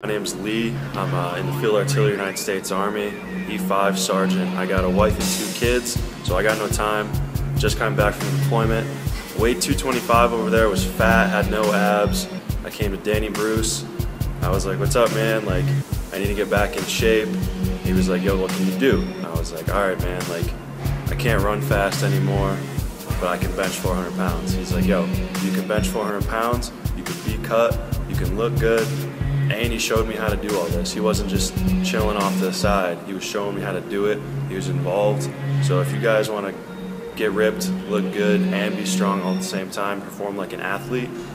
My name's Lee. I'm uh, in the Field Artillery United States Army, E5 Sergeant. I got a wife and two kids, so I got no time. Just coming back from deployment. Weight 225 over there was fat, had no abs. I came to Danny Bruce. I was like, what's up, man? Like, I need to get back in shape. He was like, yo, what can you do? I was like, all right, man, like, I can't run fast anymore, but I can bench 400 pounds. He's like, yo, you can bench 400 pounds, you can be cut, you can look good, and he showed me how to do all this. He wasn't just chilling off the side. He was showing me how to do it. He was involved. So if you guys want to get ripped, look good, and be strong all at the same time, perform like an athlete,